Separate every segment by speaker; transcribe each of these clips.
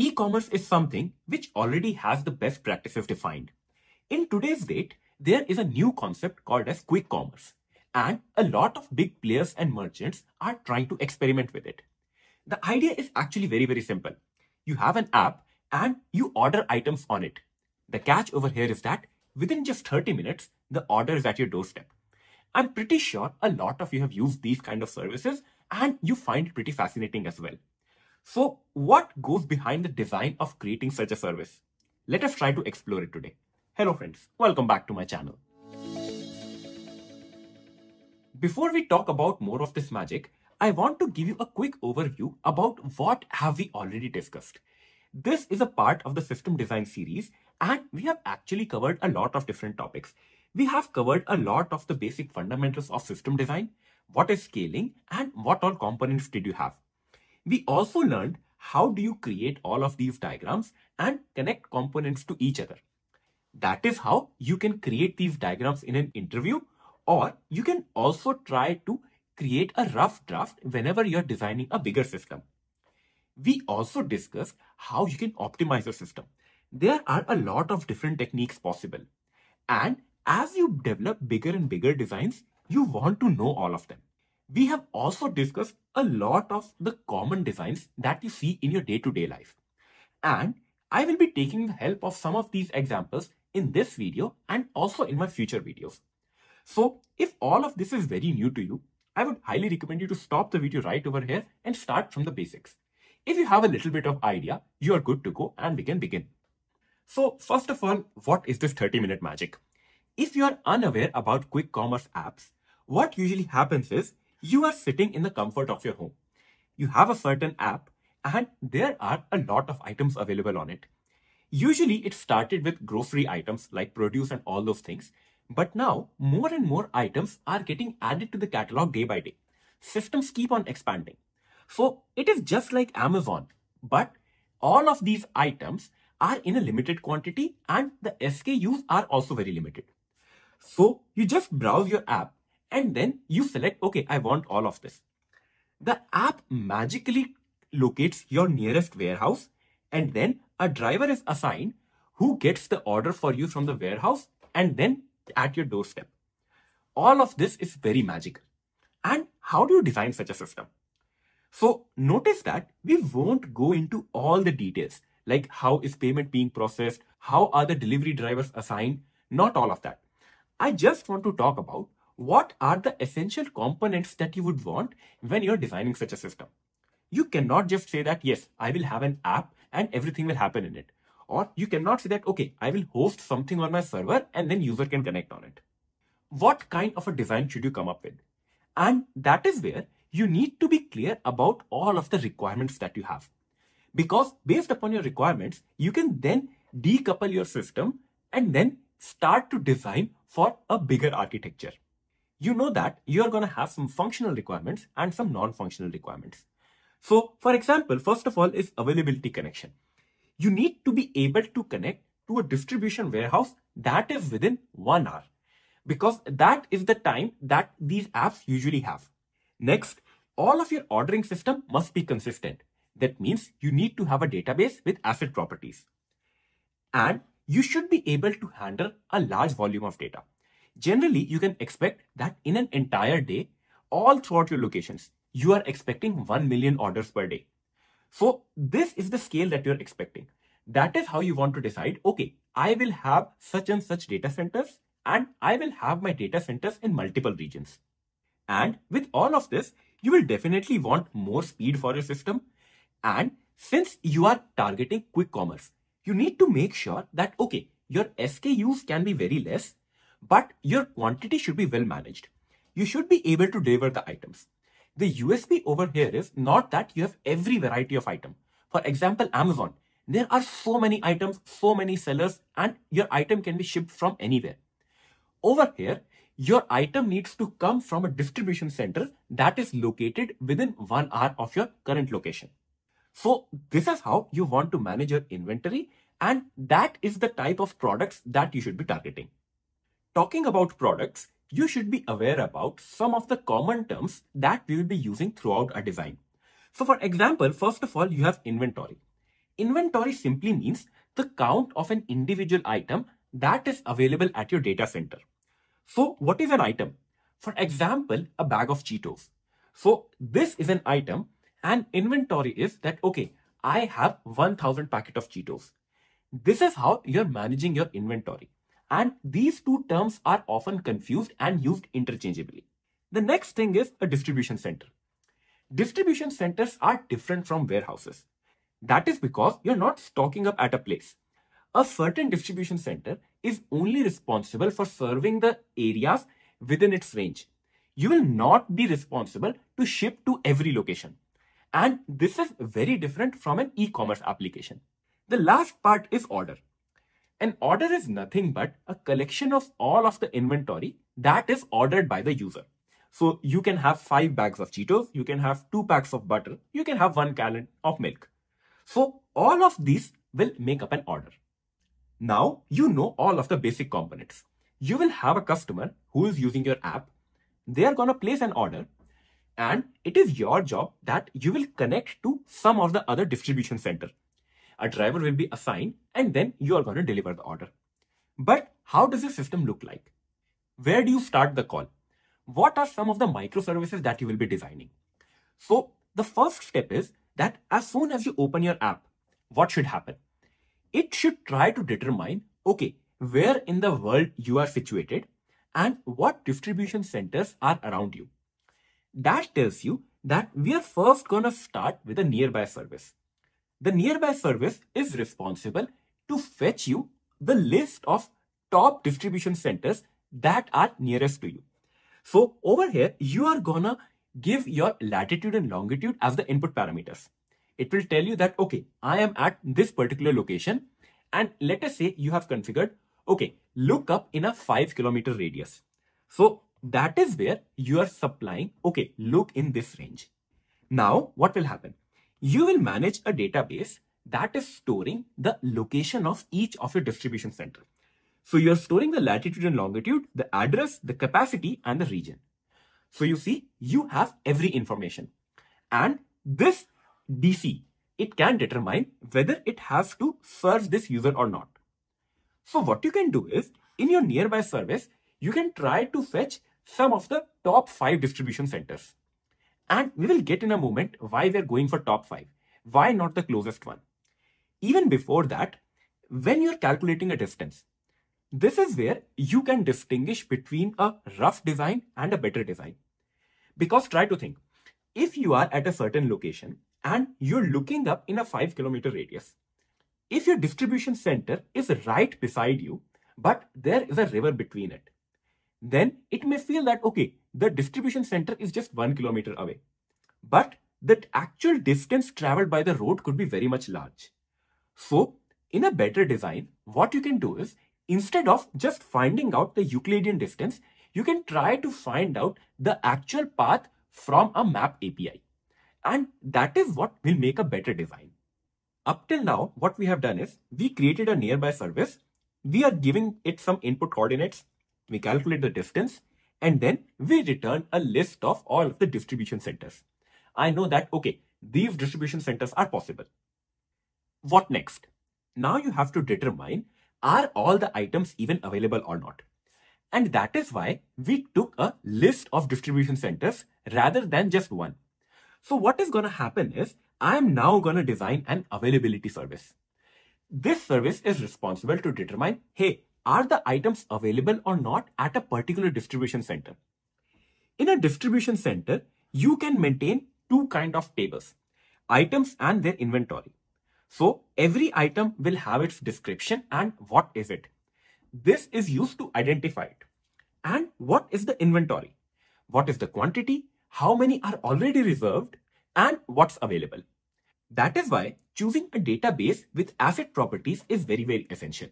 Speaker 1: E-commerce is something which already has the best practices defined. In today's date, there is a new concept called as quick commerce. And a lot of big players and merchants are trying to experiment with it. The idea is actually very, very simple. You have an app and you order items on it. The catch over here is that within just 30 minutes, the order is at your doorstep. I'm pretty sure a lot of you have used these kind of services and you find it pretty fascinating as well. So what goes behind the design of creating such a service? Let us try to explore it today. Hello friends, welcome back to my channel. Before we talk about more of this magic, I want to give you a quick overview about what have we already discussed. This is a part of the system design series and we have actually covered a lot of different topics. We have covered a lot of the basic fundamentals of system design, what is scaling and what all components did you have. We also learned how do you create all of these diagrams and connect components to each other. That is how you can create these diagrams in an interview or you can also try to create a rough draft whenever you're designing a bigger system. We also discussed how you can optimize your system. There are a lot of different techniques possible. And as you develop bigger and bigger designs, you want to know all of them. We have also discussed a lot of the common designs that you see in your day-to-day -day life. And I will be taking the help of some of these examples in this video and also in my future videos. So if all of this is very new to you, I would highly recommend you to stop the video right over here and start from the basics. If you have a little bit of idea, you are good to go and we can begin. So first of all, what is this 30 minute magic? If you are unaware about quick commerce apps, what usually happens is you are sitting in the comfort of your home. You have a certain app and there are a lot of items available on it. Usually it started with grocery items like produce and all those things. But now more and more items are getting added to the catalog day by day. Systems keep on expanding. So it is just like Amazon, but all of these items are in a limited quantity and the SKUs are also very limited. So you just browse your app and then you select, okay, I want all of this. The app magically locates your nearest warehouse and then a driver is assigned who gets the order for you from the warehouse and then at your doorstep. All of this is very magical. And how do you design such a system? So notice that we won't go into all the details, like how is payment being processed, how are the delivery drivers assigned, not all of that. I just want to talk about what are the essential components that you would want when you're designing such a system. You cannot just say that, yes, I will have an app and everything will happen in it. Or you cannot say that, okay, I will host something on my server and then user can connect on it. What kind of a design should you come up with? And that is where you need to be clear about all of the requirements that you have. Because based upon your requirements, you can then decouple your system and then start to design for a bigger architecture you know that you're going to have some functional requirements and some non-functional requirements. So for example, first of all is availability connection. You need to be able to connect to a distribution warehouse that is within one hour because that is the time that these apps usually have. Next, all of your ordering system must be consistent. That means you need to have a database with ACID properties. And you should be able to handle a large volume of data. Generally, you can expect that in an entire day, all throughout your locations, you are expecting 1 million orders per day. So this is the scale that you're expecting. That is how you want to decide, okay, I will have such and such data centers and I will have my data centers in multiple regions. And with all of this, you will definitely want more speed for your system. And since you are targeting quick commerce, you need to make sure that, okay, your SKUs can be very less but your quantity should be well managed. You should be able to deliver the items. The USP over here is not that you have every variety of item. For example, Amazon, there are so many items, so many sellers, and your item can be shipped from anywhere. Over here, your item needs to come from a distribution center that is located within one hour of your current location. So this is how you want to manage your inventory and that is the type of products that you should be targeting. Talking about products, you should be aware about some of the common terms that we will be using throughout our design. So for example, first of all, you have inventory. inventory simply means the count of an individual item that is available at your data center. So what is an item? For example, a bag of Cheetos. So this is an item and inventory is that, okay, I have 1000 packet of Cheetos. This is how you're managing your inventory. And these two terms are often confused and used interchangeably. The next thing is a distribution center. Distribution centers are different from warehouses. That is because you're not stocking up at a place. A certain distribution center is only responsible for serving the areas within its range. You will not be responsible to ship to every location. And this is very different from an e-commerce application. The last part is order. An order is nothing but a collection of all of the inventory that is ordered by the user. So you can have five bags of Cheetos, you can have two packs of butter, you can have one gallon of milk. So all of these will make up an order. Now you know all of the basic components. You will have a customer who is using your app. They are going to place an order and it is your job that you will connect to some of the other distribution center. A driver will be assigned and then you are going to deliver the order. But how does the system look like? Where do you start the call? What are some of the microservices that you will be designing? So the first step is that as soon as you open your app, what should happen? it should try to determine, okay, where in the world you are situated and what distribution centers are around you. That tells you that we are first going to start with a nearby service. The nearby service is responsible to fetch you the list of top distribution centers that are nearest to you. So over here, you are gonna give your latitude and longitude as the input parameters it will tell you that, okay, I am at this particular location. And let us say you have configured, okay, look up in a five kilometer radius. So that is where you are supplying, okay, look in this range. Now, what will happen? You will manage a database that is storing the location of each of your distribution center. So you're storing the latitude and longitude, the address, the capacity, and the region. So you see, you have every information. And this DC, it can determine whether it has to serve this user or not. So what you can do is, in your nearby service, you can try to fetch some of the top five distribution centers. And we will get in a moment why we're going for top five. Why not the closest one? Even before that, when you're calculating a distance, this is where you can distinguish between a rough design and a better design. Because try to think, if you are at a certain location and you're looking up in a 5 kilometer radius. If your distribution center is right beside you, but there is a river between it, then it may feel that, okay, the distribution center is just 1 kilometer away. But the actual distance traveled by the road could be very much large. So, in a better design, what you can do is, instead of just finding out the Euclidean distance, you can try to find out the actual path from a map API. And that is what will make a better design. Up till now, what we have done is we created a nearby service. We are giving it some input coordinates. We calculate the distance and then we return a list of all of the distribution centers. I know that, okay, these distribution centers are possible. What next? Now you have to determine are all the items even available or not. And that is why we took a list of distribution centers rather than just one. So what is going to happen is I am now going to design an availability service. This service is responsible to determine, hey, are the items available or not at a particular distribution center? In a distribution center, you can maintain two kind of tables, items and their inventory. So every item will have its description and what is it. This is used to identify it. And what is the inventory? What is the quantity? how many are already reserved, and what's available. That is why choosing a database with ACID properties is very, very essential.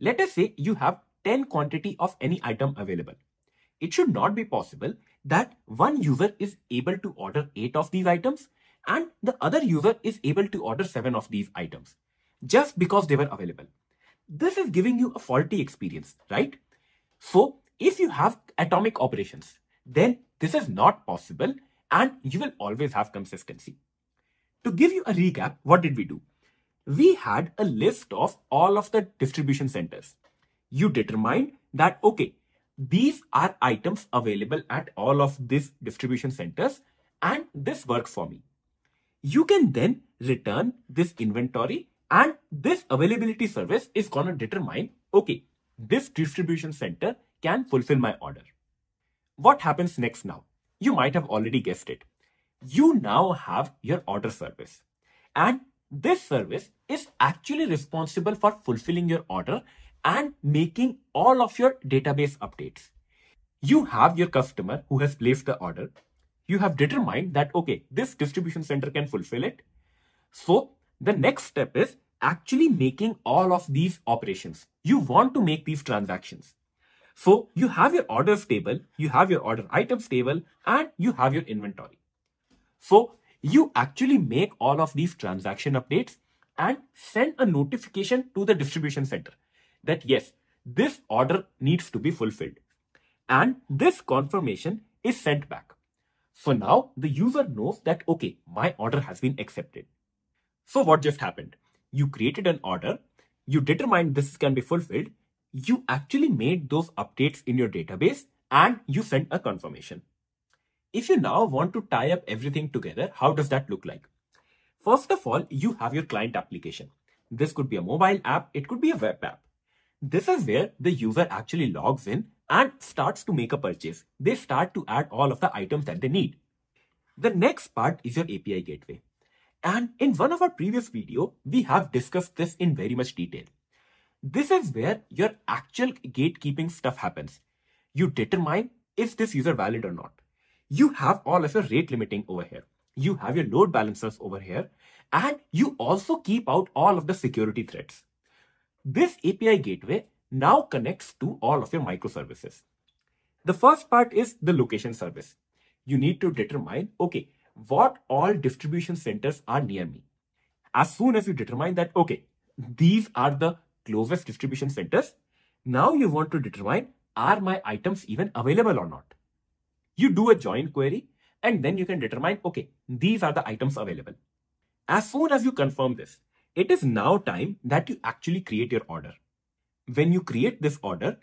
Speaker 1: Let us say you have 10 quantity of any item available. It should not be possible that one user is able to order 8 of these items and the other user is able to order 7 of these items just because they were available. This is giving you a faulty experience, right? So if you have atomic operations, then this is not possible and you will always have consistency. To give you a recap, what did we do? We had a list of all of the distribution centers. You determined that, okay, these are items available at all of these distribution centers and this works for me. You can then return this inventory and this availability service is going to determine, okay, this distribution center can fulfill my order. What happens next now? You might have already guessed it. You now have your order service and this service is actually responsible for fulfilling your order and making all of your database updates. You have your customer who has placed the order. You have determined that, okay, this distribution center can fulfill it. So the next step is actually making all of these operations. You want to make these transactions. So you have your orders table, you have your order items table, and you have your inventory. So you actually make all of these transaction updates and send a notification to the distribution center that yes, this order needs to be fulfilled. And this confirmation is sent back. So now the user knows that, okay, my order has been accepted. So what just happened? You created an order, you determined this can be fulfilled, you actually made those updates in your database and you sent a confirmation. If you now want to tie up everything together, how does that look like? First of all, you have your client application. This could be a mobile app, it could be a web app. This is where the user actually logs in and starts to make a purchase. They start to add all of the items that they need. The next part is your API gateway. And in one of our previous video, we have discussed this in very much detail. This is where your actual gatekeeping stuff happens. You determine is this user valid or not you have all of your rate limiting over here. You have your load balancers over here, and you also keep out all of the security threats. This API gateway now connects to all of your microservices. The first part is the location service. You need to determine, okay, what all distribution centers are near me. As soon as you determine that, okay, these are the closest distribution centers, now you want to determine, are my items even available or not? You do a join query and then you can determine, okay, these are the items available. As soon as you confirm this, it is now time that you actually create your order. When you create this order,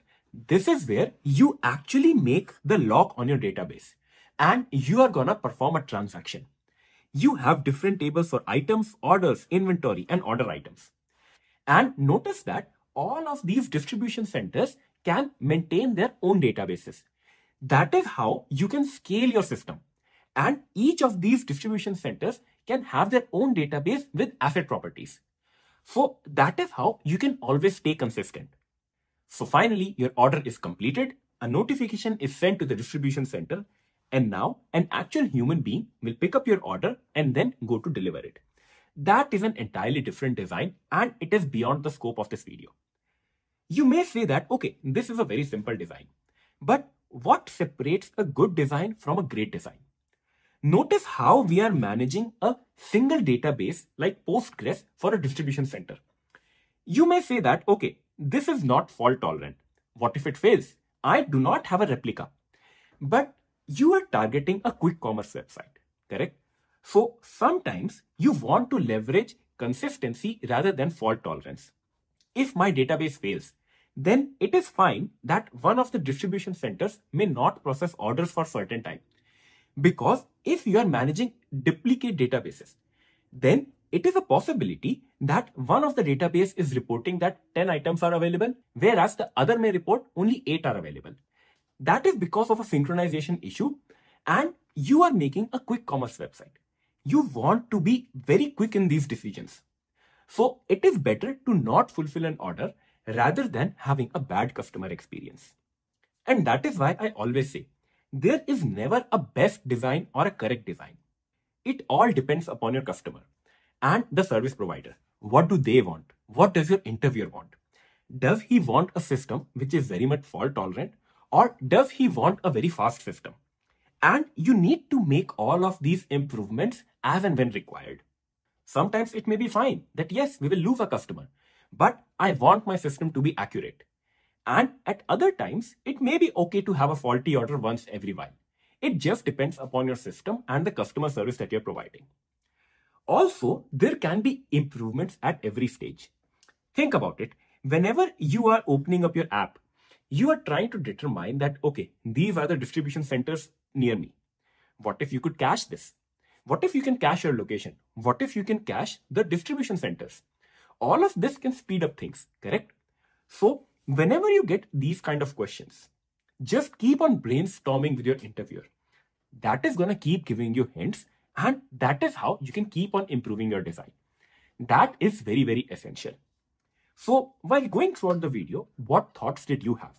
Speaker 1: this is where you actually make the lock on your database and you are gonna perform a transaction. You have different tables for items, orders, inventory, and order items. And notice that all of these distribution centers can maintain their own databases. That is how you can scale your system. And each of these distribution centers can have their own database with ACID properties. So that is how you can always stay consistent. So finally, your order is completed, a notification is sent to the distribution center, and now an actual human being will pick up your order and then go to deliver it. That is an entirely different design and it is beyond the scope of this video. You may say that, okay, this is a very simple design. But what separates a good design from a great design? Notice how we are managing a single database like Postgres for a distribution center. You may say that, okay, this is not fault tolerant. What if it fails? I do not have a replica. But you are targeting a quick commerce website, correct? So sometimes you want to leverage consistency rather than fault tolerance. If my database fails, then it is fine that one of the distribution centers may not process orders for certain time. Because if you are managing duplicate databases, then it is a possibility that one of the database is reporting that 10 items are available, whereas the other may report only 8 are available. That is because of a synchronization issue and you are making a quick commerce website. You want to be very quick in these decisions. So it is better to not fulfill an order rather than having a bad customer experience. And that is why I always say, there is never a best design or a correct design. It all depends upon your customer and the service provider. What do they want? What does your interviewer want? Does he want a system which is very much fault tolerant or does he want a very fast system? And you need to make all of these improvements as and when required. Sometimes it may be fine that yes, we will lose a customer, but I want my system to be accurate. And at other times, it may be okay to have a faulty order once every while. It just depends upon your system and the customer service that you're providing. Also, there can be improvements at every stage. Think about it. Whenever you are opening up your app, you are trying to determine that, okay, these are the distribution centers near me. What if you could cache this? What if you can cache your location? What if you can cache the distribution centers? All of this can speed up things, correct? So whenever you get these kind of questions, just keep on brainstorming with your interviewer. That is going to keep giving you hints and that is how you can keep on improving your design. That is very, very essential. So while going throughout the video, what thoughts did you have?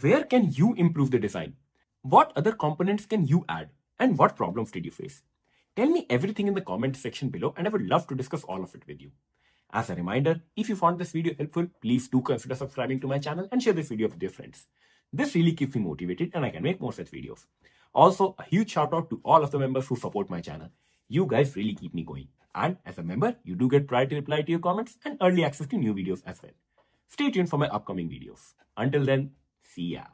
Speaker 1: Where can you improve the design? What other components can you add? And what problems did you face? Tell me everything in the comment section below and I would love to discuss all of it with you. As a reminder, if you found this video helpful, please do consider subscribing to my channel and share this video with your friends. This really keeps me motivated and I can make more such videos. Also, a huge shout out to all of the members who support my channel. You guys really keep me going. And as a member, you do get priority reply to your comments and early access to new videos as well. Stay tuned for my upcoming videos. Until then, see ya.